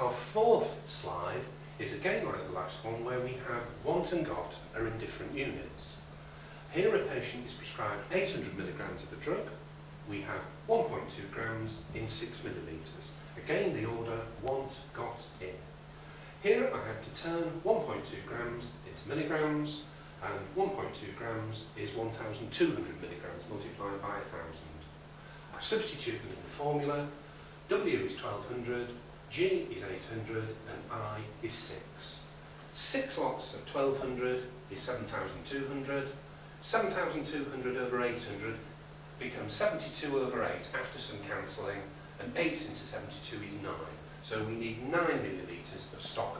Our fourth slide is again like the last one where we have want and got are in different units. Here a patient is prescribed 800 milligrams of a drug. We have 1.2 grams in 6 millilitres. Again the order want, got, in. Here I have to turn 1.2 grams into milligrams and 1.2 grams is 1,200 milligrams multiplied by 1,000. I substitute them in the formula. W is 1200, G is 800 and I is 6. 6 lots of 1200 is 7200. 7200 over 800 becomes 72 over 8 after some cancelling and 8 into 72 is 9. So we need 9 millilitres of stock